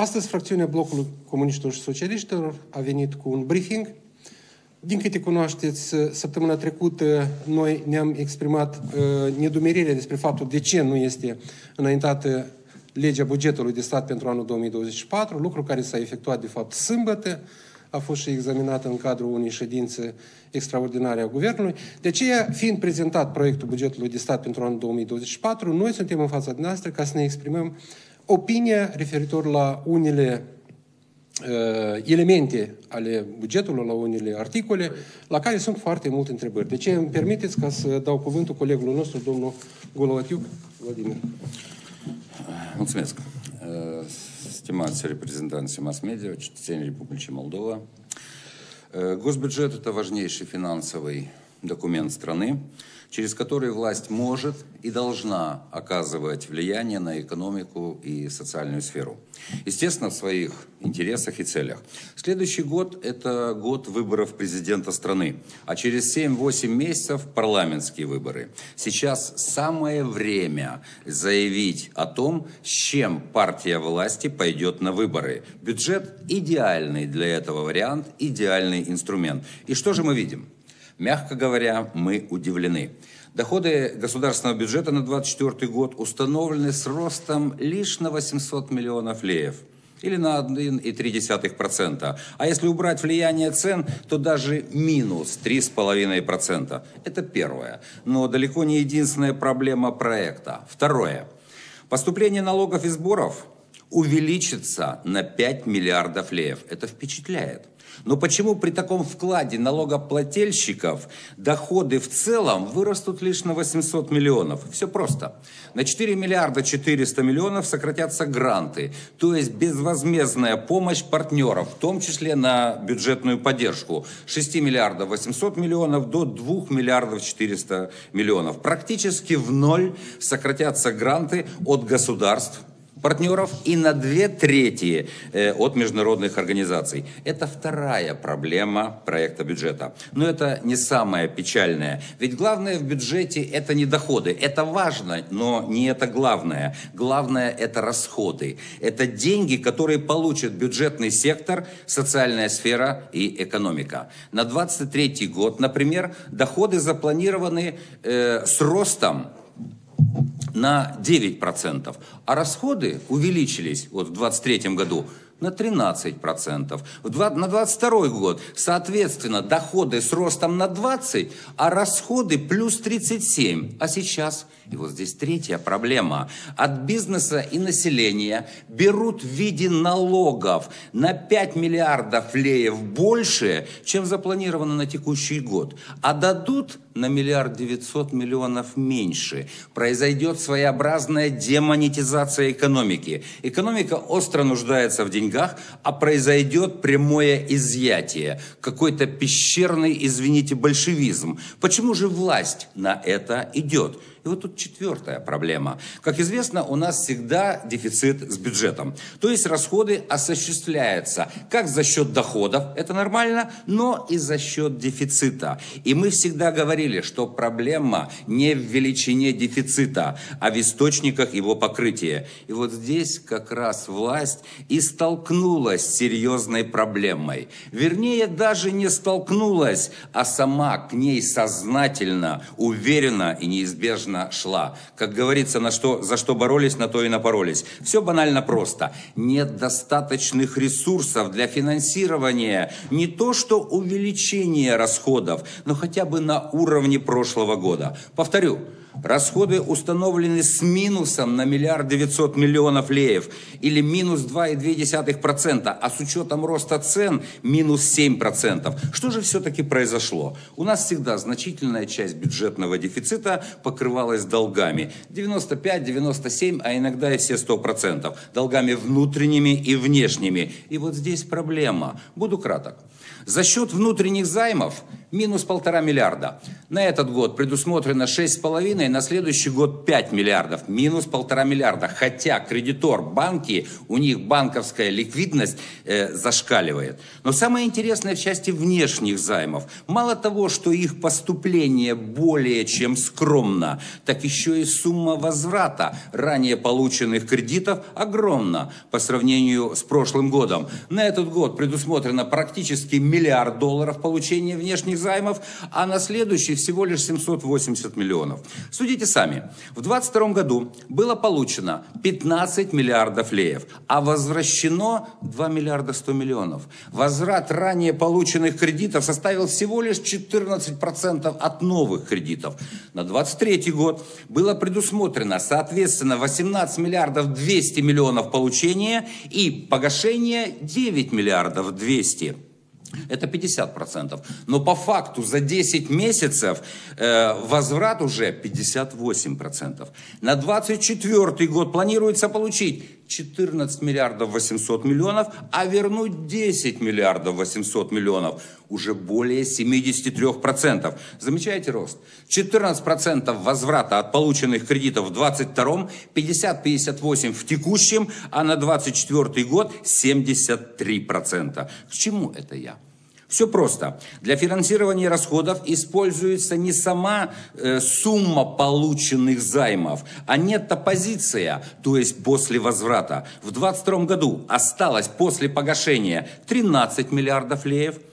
Astăzi, fracțiunea blocului comuniștilor și socialiștilor a venit cu un briefing. Din câte cunoașteți, săptămâna trecută noi ne-am exprimat uh, nedumerirea despre faptul de ce nu este înaintată legea bugetului de stat pentru anul 2024, lucru care s-a efectuat de fapt sâmbătă, a fost și examinată în cadrul unei ședințe extraordinare a Guvernului. De aceea, fiind prezentat proiectul bugetului de stat pentru anul 2024, noi suntem în fața noastră ca să ne exprimăm opinia referitor la unele uh, elemente ale bugetului, la unele articole, la care sunt foarte multe întrebări. De ce îmi permiteți ca să dau cuvântul colegului nostru, domnul Golovatiuc Vladimir. Mulțumesc. Stimați reprezentanții mass-media, cetățenii Republicii Moldova, Госбюджет – это важнейший финансовый документ страны, через который власть может и должна оказывать влияние на экономику и социальную сферу. Естественно, в своих интересах и целях. Следующий год – это год выборов президента страны, а через 7-8 месяцев – парламентские выборы. Сейчас самое время заявить о том, с чем партия власти пойдет на выборы. Бюджет – идеальный для этого вариант, идеальный инструмент. И что же мы видим? Мягко говоря, мы удивлены. Доходы государственного бюджета на 2024 год установлены с ростом лишь на 800 миллионов леев или на 1,3%. А если убрать влияние цен, то даже минус 3,5%. Это первое. Но далеко не единственная проблема проекта. Второе. Поступление налогов и сборов увеличится на 5 миллиардов леев. Это впечатляет. Но почему при таком вкладе налогоплательщиков доходы в целом вырастут лишь на 800 миллионов? Все просто. На 4 миллиарда 400 миллионов сократятся гранты, то есть безвозмездная помощь партнеров, в том числе на бюджетную поддержку. 6 миллиардов 800 миллионов до 2 миллиардов 400 миллионов. Практически в ноль сократятся гранты от государств партнеров и на две трети э, от международных организаций. Это вторая проблема проекта бюджета. Но это не самое печальное. Ведь главное в бюджете это не доходы. Это важно, но не это главное. Главное это расходы. Это деньги, которые получит бюджетный сектор, социальная сфера и экономика. На 23 год, например, доходы запланированы э, с ростом на 9%, а расходы увеличились вот в 2023 году на 13%. В 20, на 22 год, соответственно, доходы с ростом на 20, а расходы плюс 37. А сейчас, и вот здесь третья проблема, от бизнеса и населения берут в виде налогов на 5 миллиардов леев больше, чем запланировано на текущий год, а дадут на миллиард девятьсот миллионов меньше. Произойдет своеобразная демонетизация экономики. Экономика остро нуждается в деньгах, а произойдет прямое изъятие. Какой-то пещерный, извините, большевизм. Почему же власть на это идет? И вот тут четвертая проблема. Как известно, у нас всегда дефицит с бюджетом. То есть расходы осуществляются как за счет доходов, это нормально, но и за счет дефицита. И мы всегда говорили, что проблема не в величине дефицита, а в источниках его покрытия. И вот здесь как раз власть и столкнулась с серьезной проблемой. Вернее, даже не столкнулась, а сама к ней сознательно, уверенно и неизбежно уверенно шла. Как говорится, на что, за что боролись, на то и напоролись. Все банально просто. Нет достаточных ресурсов для финансирования не то что увеличения расходов, но хотя бы на уровне прошлого года. Повторю, Расходы установлены с минусом на миллиард девятьсот миллионов леев или минус 2,2%, а с учетом роста цен минус 7%. Что же все-таки произошло? У нас всегда значительная часть бюджетного дефицита покрывалась долгами. 95, 97, а иногда и все 100%. Долгами внутренними и внешними. И вот здесь проблема. Буду краток. За счет внутренних займов минус полтора миллиарда. На этот год предусмотрено 6,5, Вложения на следующий год 5 миллиардов, минус полтора миллиарда. Хотя кредитор, банки, у них банковская ликвидность э, зашкаливает. Но самое интересное в части внешних займов. Мало того, что их поступление более чем скромно, так еще и сумма возврата ранее полученных кредитов огромна по сравнению с прошлым годом. На этот год предусмотрено практически миллиард долларов получения внешних займов, а на следующий всего лишь 780 миллионов. Судите сами. В 2022 году было получено 15 миллиардов леев, а возвращено 2 миллиарда 100 миллионов. Возврат ранее полученных кредитов составил всего лишь 14% от новых кредитов. На 2023 год было предусмотрено, соответственно, 18 миллиардов 200 миллионов получения и погашение 9 миллиардов 200 это 50%. Но по факту за 10 месяцев э, возврат уже 58%. На 24 год планируется получить 14 миллиардов 800 миллионов, а вернуть 10 миллиардов 800 миллионов. Уже более 73%. Замечаете рост? 14% возврата от полученных кредитов в 22 50-58 в текущем, а на 24 год 73%. К чему это я? Все просто. Для финансирования расходов используется не сама э, сумма полученных займов, а нетто-позиция, то есть после возврата. В 2022 году осталось после погашения 13 миллиардов леев –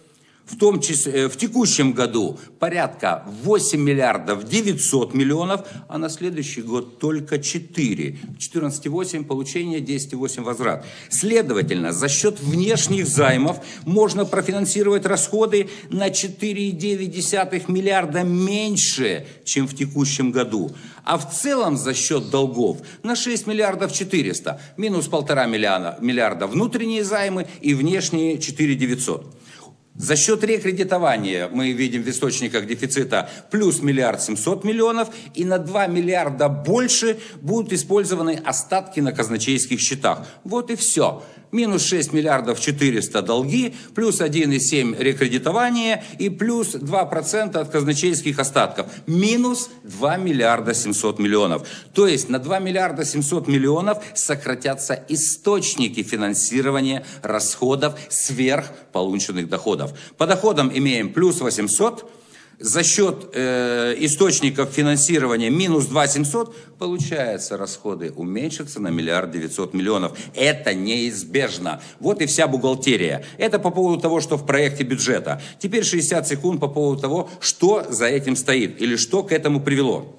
в том числе э, в текущем году порядка 8 миллиардов 900 миллионов, а на следующий год только 4. 14,8 получение, 10,8 возврат. Следовательно, за счет внешних займов можно профинансировать расходы на 4,9 миллиарда меньше, чем в текущем году. А в целом за счет долгов на 6 миллиардов 400, минус полтора миллиарда, миллиарда внутренние займы и внешние 4 900. За счет рекредитования мы видим в источниках дефицита плюс миллиард семьсот миллионов, и на 2 миллиарда больше будут использованы остатки на казначейских счетах. Вот и все минус 6 миллиардов 400 долги, плюс 1,7 рекредитование и плюс 2% от казначейских остатков. Минус 2 миллиарда 700 миллионов. То есть на 2 миллиарда 700 миллионов сократятся источники финансирования расходов сверх полученных доходов. По доходам имеем плюс 800 за счет э, источников финансирования минус 2 700, получается, расходы уменьшатся на миллиард 900 миллионов. Это неизбежно. Вот и вся бухгалтерия. Это по поводу того, что в проекте бюджета. Теперь 60 секунд по поводу того, что за этим стоит или что к этому привело.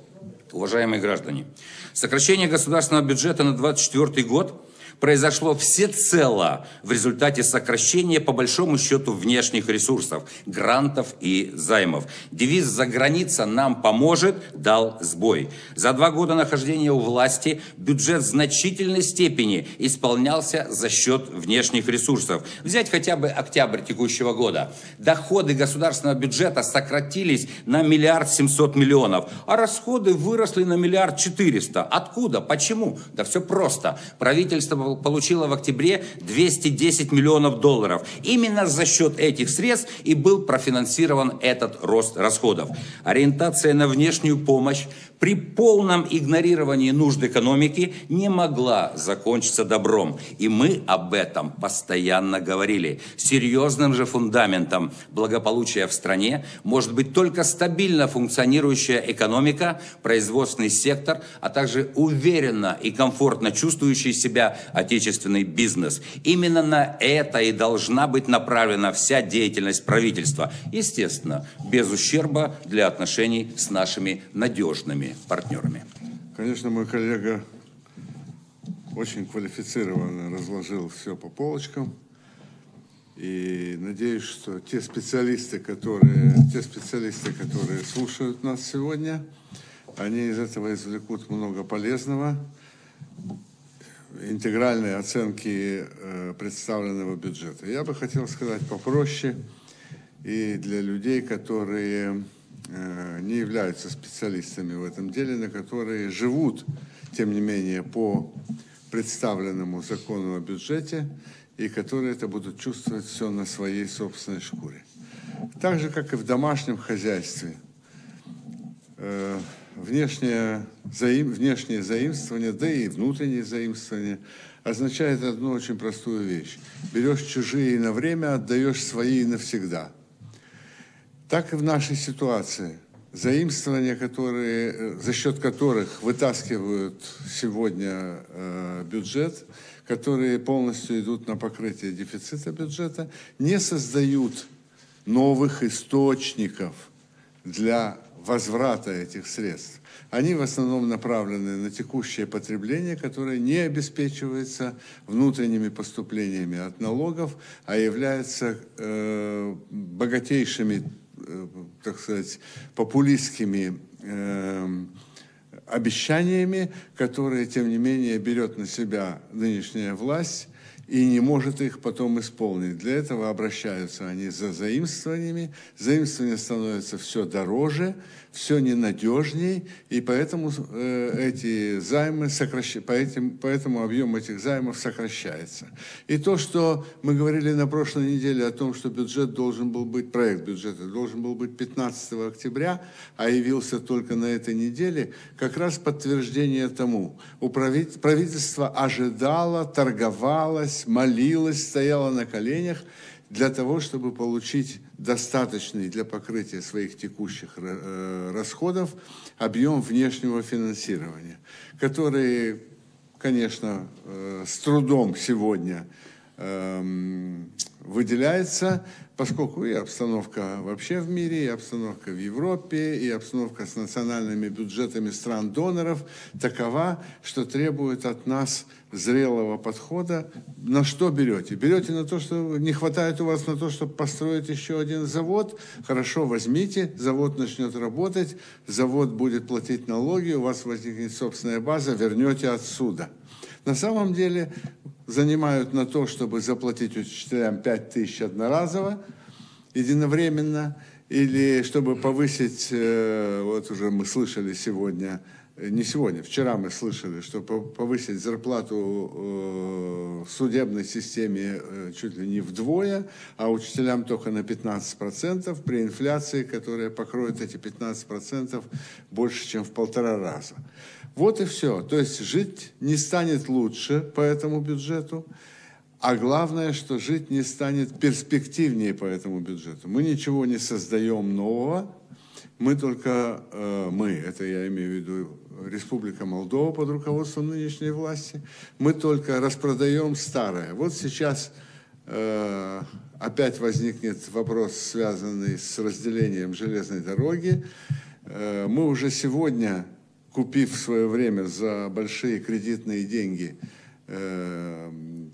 Уважаемые граждане, сокращение государственного бюджета на 2024 год – произошло всецело в результате сокращения, по большому счету, внешних ресурсов, грантов и займов. Девиз «За граница нам поможет» дал сбой. За два года нахождения у власти бюджет в значительной степени исполнялся за счет внешних ресурсов. Взять хотя бы октябрь текущего года. Доходы государственного бюджета сократились на миллиард семьсот миллионов, а расходы выросли на миллиард четыреста. Откуда? Почему? Да все просто. Правительство получила в октябре 210 миллионов долларов. Именно за счет этих средств и был профинансирован этот рост расходов. Ориентация на внешнюю помощь при полном игнорировании нужд экономики не могла закончиться добром. И мы об этом постоянно говорили. Серьезным же фундаментом благополучия в стране может быть только стабильно функционирующая экономика, производственный сектор, а также уверенно и комфортно чувствующий себя отечественный бизнес. Именно на это и должна быть направлена вся деятельность правительства. Естественно, без ущерба для отношений с нашими надежными партнерами. Конечно, мой коллега очень квалифицированно разложил все по полочкам. И надеюсь, что те специалисты, которые, те специалисты, которые слушают нас сегодня, они из этого извлекут много полезного интегральной оценки э, представленного бюджета. Я бы хотел сказать попроще и для людей, которые не являются специалистами в этом деле, но которые живут, тем не менее, по представленному закону о бюджете и которые это будут чувствовать все на своей собственной шкуре. Так же, как и в домашнем хозяйстве. э, внешнее, заим, внешнее заимствование, да и внутреннее заимствование означает одну очень простую вещь. Берешь чужие на время, отдаешь свои навсегда. Так и в нашей ситуации. Заимствования, которые, э, за счет которых вытаскивают сегодня э, бюджет, которые полностью идут на покрытие дефицита бюджета, не создают новых источников для возврата этих средств. Они в основном направлены на текущее потребление, которое не обеспечивается внутренними поступлениями от налогов, а является э, богатейшими, так сказать, популистскими э, обещаниями, которые, тем не менее, берет на себя нынешняя власть и не может их потом исполнить. Для этого обращаются они за заимствованиями. Заимствования становятся все дороже, все ненадежней, и поэтому э, эти займы сокращ... поэтому, поэтому объем этих займов сокращается. И то, что мы говорили на прошлой неделе о том, что бюджет должен был быть, проект бюджета должен был быть 15 октября, а явился только на этой неделе, как раз подтверждение тому. У правительство ожидало, торговалось, молилось, стояло на коленях для того, чтобы получить достаточный для покрытия своих текущих э, расходов объем внешнего финансирования, который, конечно, э, с трудом сегодня эм, выделяется, поскольку и обстановка вообще в мире, и обстановка в Европе, и обстановка с национальными бюджетами стран-доноров такова, что требует от нас зрелого подхода. На что берете? Берете на то, что не хватает у вас на то, чтобы построить еще один завод? Хорошо, возьмите, завод начнет работать, завод будет платить налоги, у вас возникнет собственная база, вернете отсюда. На самом деле занимают на то, чтобы заплатить учителям 5 тысяч одноразово, единовременно, или чтобы повысить, э, вот уже мы слышали сегодня, не сегодня, вчера мы слышали, что повысить зарплату э, в судебной системе чуть ли не вдвое, а учителям только на 15% при инфляции, которая покроет эти 15% больше, чем в полтора раза. Вот и все. То есть жить не станет лучше по этому бюджету, а главное, что жить не станет перспективнее по этому бюджету. Мы ничего не создаем нового, мы только, э, мы, это я имею в виду Республика Молдова под руководством нынешней власти, мы только распродаем старое. Вот сейчас э, опять возникнет вопрос, связанный с разделением железной дороги. Э, мы уже сегодня купив в свое время за большие кредитные деньги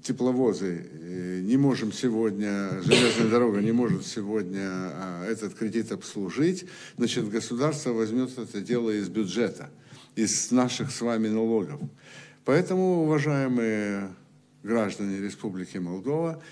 тепловозы, э, не можем сегодня, железная дорога не может сегодня а, этот кредит обслужить, значит, государство возьмет это дело из бюджета, из наших с вами налогов. Поэтому, уважаемые граждане Республики Молдова,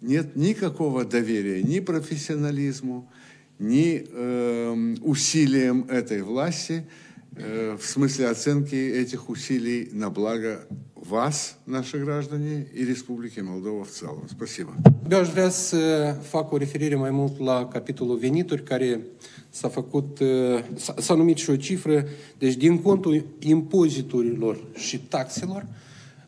нет никакого доверия ни профессионализму, ни э, усилиям этой власти – Э, в смысле оценки этих усилий на благо вас, наши граждане, и Республики Молдova в целом. Спасибо. Eu aș vrea să fac o referire mai mult la capitolul venituri, care s-a făcut, s-a numit și o cifră, deci din contul impoziturilor și taxelor,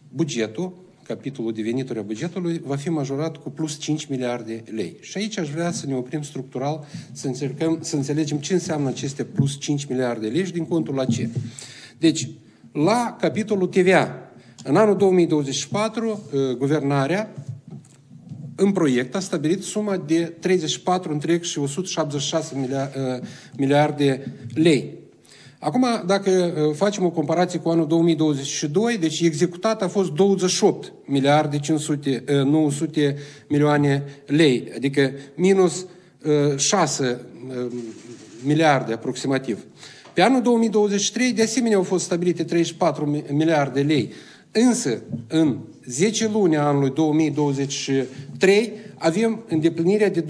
bugetul capitolul de venituri a bugetului va fi majorat cu plus 5 miliarde lei. Și aici aș vrea să ne oprim structural, să încercăm să înțelegem ce înseamnă aceste plus 5 miliarde lei și din contul la ce. Deci, la capitolul TVA, în anul 2024, uh, guvernarea în proiect a stabilit suma de 34 întreg și 176 uh, miliarde lei. Acum, dacă uh, facem o comparație cu anul 2022, deci executat a fost 28 miliarde 500, 900 uh, milioane lei, adică minus 6 uh, miliarde aproximativ. Pe anul 2023, de asemenea, au fost stabilite 34 miliarde lei, însă în 10 luni a anului 2023 avem îndeplinirea de 24,6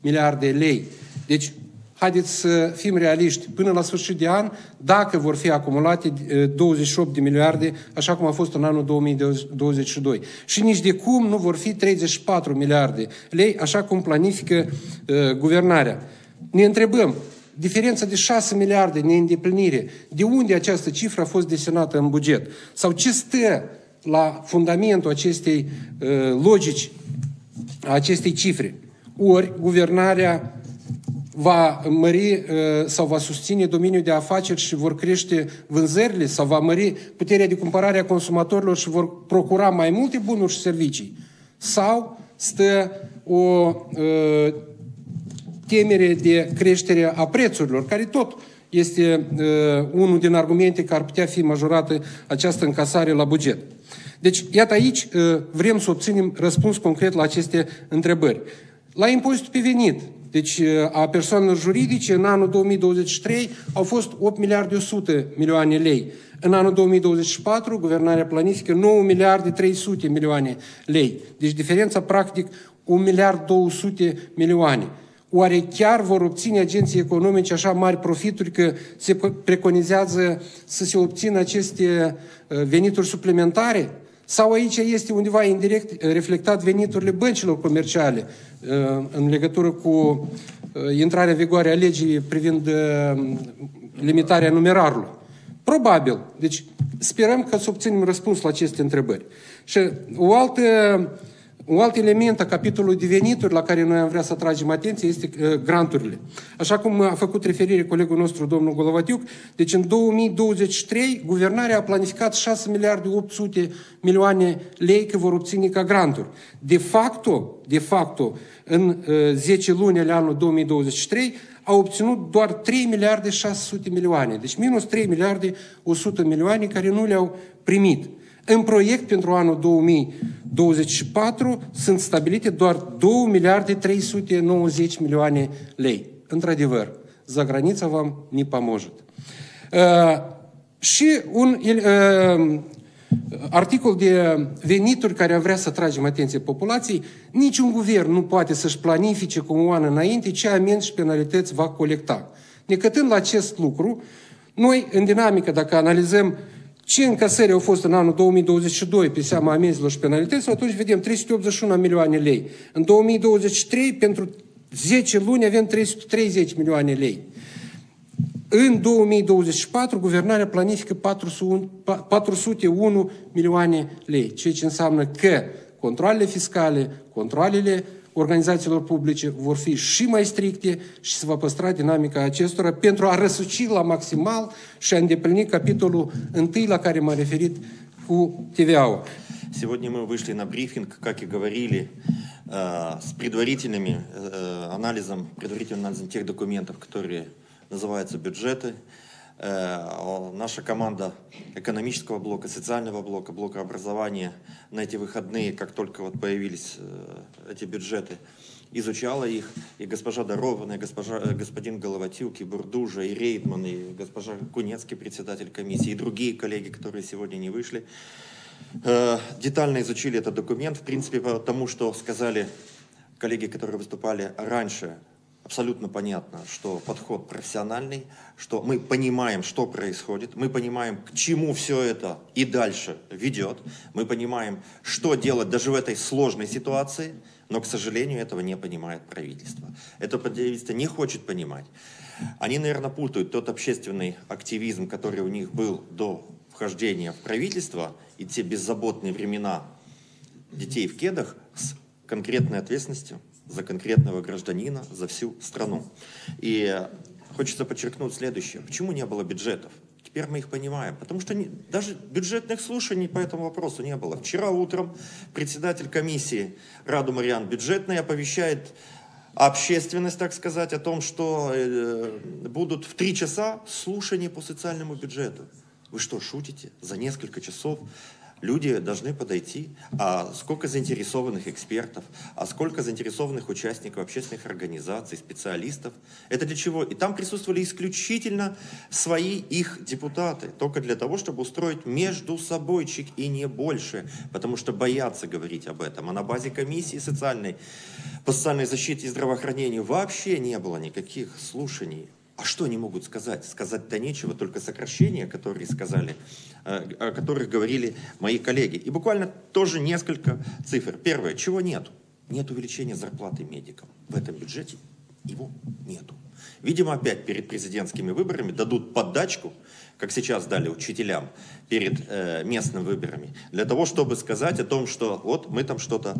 miliarde lei. Deci haideți să fim realiști, până la sfârșit de an, dacă vor fi acumulate 28 de miliarde, așa cum a fost în anul 2022. Și nici de cum nu vor fi 34 miliarde lei, așa cum planifică uh, guvernarea. Ne întrebăm, diferența de 6 miliarde neîndeplinire, de unde această cifră a fost desenată în buget? Sau ce stă la fundamentul acestei uh, logici, a acestei cifre? Ori guvernarea va mări uh, sau va susține domeniul de afaceri și vor crește vânzările sau va mări puterea de cumpărare a consumatorilor și vor procura mai multe bunuri și servicii? Sau stă o uh, temere de creștere a prețurilor, care tot este uh, unul din argumente care ar putea fi majorată această încasare la buget. Deci, iată aici, uh, vrem să obținem răspuns concret la aceste întrebări. La impozitul pe venit, deci uh, a persoanelor juridice, în anul 2023 au fost 8 miliarde 100 milioane lei. În anul 2024, guvernarea planifică 9 miliarde 300 milioane lei. Deci diferența, practic, 1 miliard 200 milioane. Oare chiar vor obține agenții economici așa mari profituri că se preconizează să se obțină aceste uh, venituri suplimentare? Sau aici este undeva indirect uh, reflectat veniturile băncilor comerciale uh, în legătură cu intrarea în vigoare a legii privind limitarea numerarului? Probabil. Deci sperăm că să obținem răspuns la aceste întrebări. Și o altă un alt element a capitolului de venituri la care noi am vrea să atragem atenție este uh, granturile. Așa cum a făcut referire colegul nostru, domnul Golovatiuc, deci în 2023 guvernarea a planificat 6 miliarde 800 milioane lei că vor obține ca granturi. De facto, de facto, în 10 uh, luni ale anului 2023 a obținut doar 3 miliarde 600 milioane. Deci minus 3 miliarde 100 milioane care nu le-au primit. În proiect pentru anul 2024 sunt stabilite doar 2 miliarde 390 milioane lei. Într-adevăr, за граница вам не поможет. Uh, și un uh, articol de venituri care am vrea să tragem atenție populației, niciun guvern nu poate să-și planifice cu un an înainte ce amenzi și penalități va colecta. Necătând la acest lucru, noi, în dinamică, dacă analizăm ce încasări au fost în anul 2022 pe seama amenzilor și penalităților, atunci vedem 381 milioane lei. În 2023, pentru 10 luni, avem 330 milioane lei. În 2024, guvernarea planifică 401 milioane lei, ceea ce înseamnă că controlele fiscale, controlele organizațiilor publice vor fi și mai stricte și se va păstra dinamica acestora pentru a răsuci la maximal și a îndeplini capitolul întâi la care m-am referit cu TVA-ul. Сегодня мы вышли на брифинг, как и говорили, с предварительными анализом, предварительным анализом тех документов, которые называются бюджеты, Э, наша команда экономического блока, социального блока, блока образования на эти выходные, как только вот появились э, эти бюджеты, изучала их. И госпожа Дарована, и госпожа, э, господин Головатюк, и Бурдужа, и Рейдман, и госпожа Кунецкий, председатель комиссии, и другие коллеги, которые сегодня не вышли, детально изучили этот документ. В принципе, потому что сказали коллеги, которые выступали раньше, абсолютно понятно, что подход профессиональный, что мы понимаем, что происходит, мы понимаем, к чему все это и дальше ведет, мы понимаем, что делать даже в этой сложной ситуации, но, к сожалению, этого не понимает правительство. Это правительство не хочет понимать. Они, наверное, путают тот общественный активизм, который у них был до вхождения в правительство, и те беззаботные времена детей в кедах с конкретной ответственностью за конкретного гражданина, за всю страну. И хочется подчеркнуть следующее. Почему не было бюджетов? Теперь мы их понимаем. Потому что не, даже бюджетных слушаний по этому вопросу не было. Вчера утром председатель комиссии Раду Мариан бюджетной оповещает общественность, так сказать, о том, что э, будут в три часа слушания по социальному бюджету. Вы что, шутите? За несколько часов люди должны подойти, а сколько заинтересованных экспертов, а сколько заинтересованных участников общественных организаций, специалистов. Это для чего? И там присутствовали исключительно свои их депутаты, только для того, чтобы устроить между собойчик и не больше, потому что боятся говорить об этом. А на базе комиссии социальной, по социальной защите и здравоохранению вообще не было никаких слушаний. А что они могут сказать? Сказать-то нечего, только сокращения, которые сказали, э, о которых говорили мои коллеги. И буквально тоже несколько цифр. Первое, чего нет? Нет увеличения зарплаты медикам в этом бюджете. Его нету. Видимо, опять перед президентскими выборами дадут поддачку, как сейчас дали учителям перед э, местными выборами, для того, чтобы сказать о том, что вот мы там что-то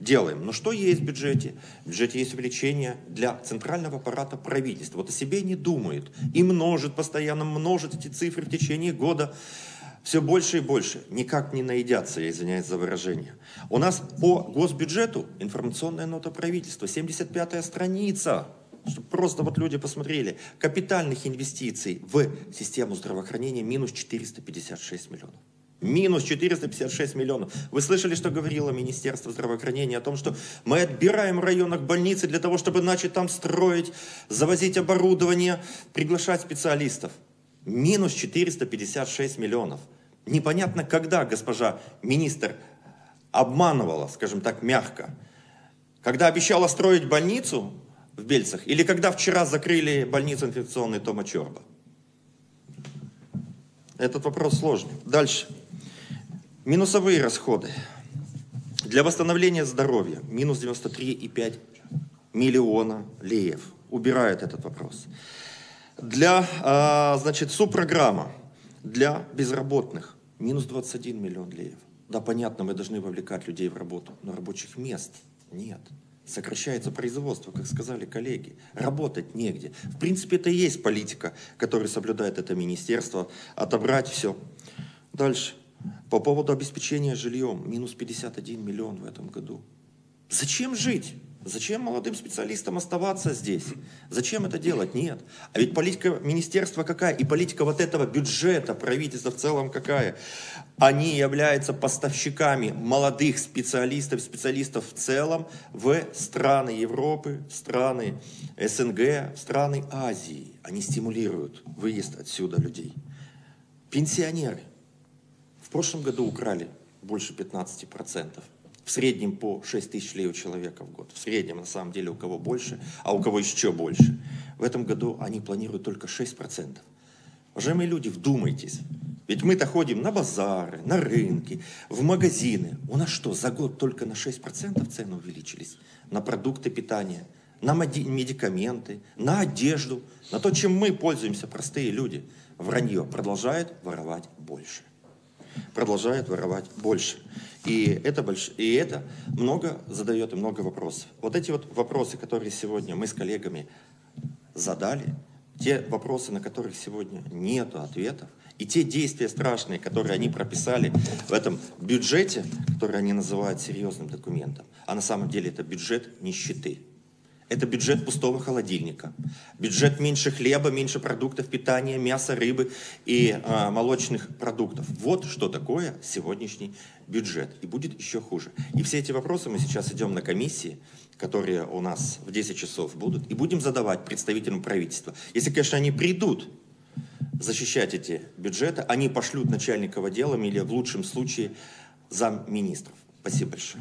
делаем. Но что есть в бюджете? В бюджете есть увеличение для центрального аппарата правительства. Вот о себе не думает и множит, постоянно множит эти цифры в течение года все больше и больше. Никак не наедятся, я извиняюсь за выражение. У нас по госбюджету информационная нота правительства, 75-я страница чтобы просто вот люди посмотрели, капитальных инвестиций в систему здравоохранения минус 456 миллионов. Минус 456 миллионов. Вы слышали, что говорило Министерство здравоохранения о том, что мы отбираем в районах больницы для того, чтобы начать там строить, завозить оборудование, приглашать специалистов. Минус 456 миллионов. Непонятно, когда госпожа министр обманывала, скажем так, мягко. Когда обещала строить больницу, в Бельцах? Или когда вчера закрыли больницу инфекционной Тома Чорба? Этот вопрос сложный. Дальше. Минусовые расходы. Для восстановления здоровья минус 93,5 миллиона леев. Убирает этот вопрос. Для, а, значит, субпрограмма для безработных минус 21 миллион леев. Да, понятно, мы должны вовлекать людей в работу, но рабочих мест нет. Сокращается производство, как сказали коллеги. Работать негде. В принципе, это и есть политика, которую соблюдает это министерство. Отобрать все. Дальше. По поводу обеспечения жильем. Минус 51 миллион в этом году. Зачем жить? Зачем молодым специалистам оставаться здесь? Зачем это делать? Нет. А ведь политика министерства какая? И политика вот этого бюджета, правительства в целом какая? Они являются поставщиками молодых специалистов, специалистов в целом в страны Европы, в страны СНГ, в страны Азии. Они стимулируют выезд отсюда людей. Пенсионеры. В прошлом году украли больше 15% в среднем по 6 тысяч лей у человека в год. В среднем, на самом деле, у кого больше, а у кого еще больше. В этом году они планируют только 6%. Уважаемые люди, вдумайтесь. Ведь мы-то ходим на базары, на рынки, в магазины. У нас что, за год только на 6% цены увеличились? На продукты питания, на медикаменты, на одежду, на то, чем мы пользуемся, простые люди. Вранье продолжает воровать больше. Продолжает воровать больше. И это, больш... и это много задает и много вопросов. Вот эти вот вопросы, которые сегодня мы с коллегами задали, те вопросы, на которых сегодня нет ответов, и те действия страшные, которые они прописали в этом бюджете, который они называют серьезным документом, а на самом деле это бюджет нищеты. Это бюджет пустого холодильника, бюджет меньше хлеба, меньше продуктов питания, мяса, рыбы и э, молочных продуктов. Вот что такое сегодняшний бюджет. И будет еще хуже. И все эти вопросы мы сейчас идем на комиссии, которые у нас в 10 часов будут, и будем задавать представителям правительства. Если, конечно, они придут защищать эти бюджеты, они пошлют начальников отделами или в лучшем случае замминистров. Спасибо большое.